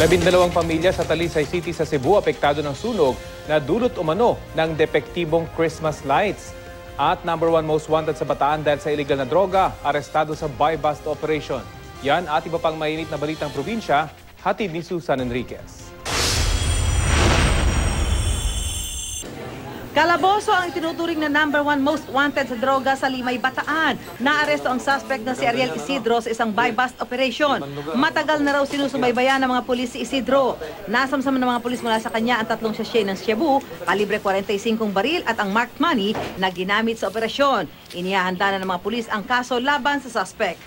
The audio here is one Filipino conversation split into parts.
Labindalawang pamilya sa Talisay City sa Cebu apektado ng sunog na dulot umano ng depektibong Christmas lights. At number one most wanted sa Bataan dahil sa illegal na droga, arestado sa buy-bust operation. Yan at iba pang mainit na balitang probinsya, hatid ni Susan Enriquez. Calaboso ang itinuturing na number one most wanted sa droga sa Limay, Bataan. Naaresto ang suspect na si Ariel Isidro sa isang buy-bust operation. Matagal na raw sinusubaybayan ng mga pulis si Isidro. Nasamsam ng mga pulis mula sa kanya ang tatlong sachet ng Cebu, kalibre 45 baril at ang marked money na ginamit sa operasyon. Inihahanda na ng mga pulis ang kaso laban sa suspect.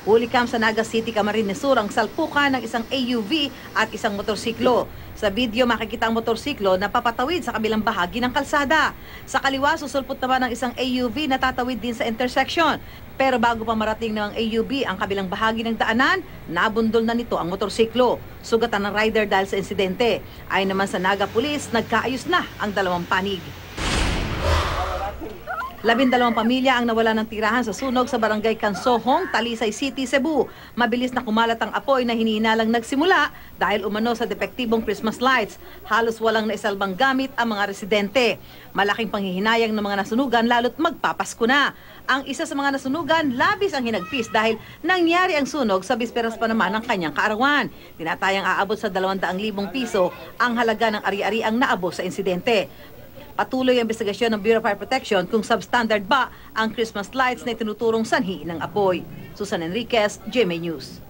Hulikam sa Naga City, Camarines ang salpukan ng isang AUV at isang motorsiklo. Sa video makikita ang motorsiklo na papatawid sa kabilang bahagi ng kalsada. Sa kaliwa, susulpot naman ng isang AUV na tatawid din sa intersection. Pero bago pa marating ng AUV ang kabilang bahagi ng daanan, nabundol na nito ang motorsiklo. Sugatan ng rider dahil sa insidente. Ayon naman sa Naga Police, nagkaayos na ang dalawang panig. Labindalawang pamilya ang nawala ng tirahan sa sunog sa barangay Kansohong, Talisay City, Cebu. Mabilis na kumalat ang apoy na hinihinalang nagsimula dahil umano sa depektibong Christmas lights. Halos walang naisalbang gamit ang mga residente. Malaking panghihinayang ng mga nasunugan lalo't magpapasko na. Ang isa sa mga nasunugan, labis ang hinagpis dahil nangyari ang sunog sa bisperas pa naman ng kanyang kaarawan. Tinatayang aabot sa 200,000 piso ang halaga ng ari-ari ang naabot sa insidente. Patuloy ang investigasyon ng Bureau of Fire Protection kung substandard ba ang Christmas lights na itinuturong sanhi ng apoy. Susan Enriquez, GMA News.